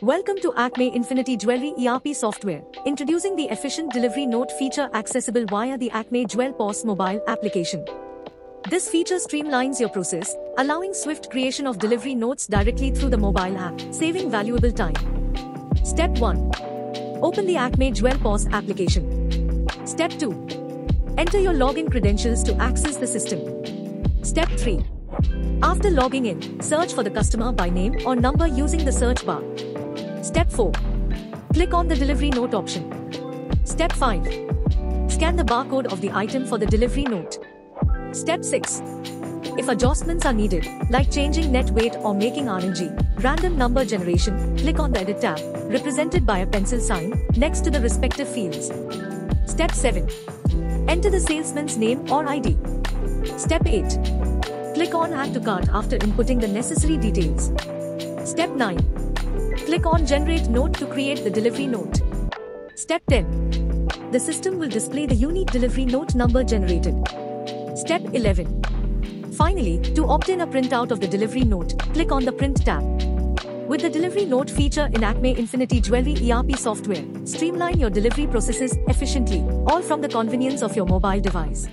Welcome to Acme Infinity Jewelry ERP software, introducing the efficient delivery note feature accessible via the Acme Jewel POS mobile application. This feature streamlines your process, allowing swift creation of delivery notes directly through the mobile app, saving valuable time. Step 1. Open the Acme Jewel POS application. Step 2. Enter your login credentials to access the system. Step 3. After logging in, search for the customer by name or number using the search bar. Step 4. Click on the delivery note option. Step 5. Scan the barcode of the item for the delivery note. Step 6. If adjustments are needed, like changing net weight or making RNG, random number generation, click on the Edit tab, represented by a pencil sign, next to the respective fields. Step 7. Enter the salesman's name or ID. Step 8. Click on Add to Cart after inputting the necessary details. Step 9. Click on Generate Note to create the delivery note. Step 10. The system will display the unique delivery note number generated. Step 11. Finally, to obtain a printout of the delivery note, click on the Print tab. With the delivery note feature in Acme Infinity Jewelry ERP software, streamline your delivery processes efficiently, all from the convenience of your mobile device.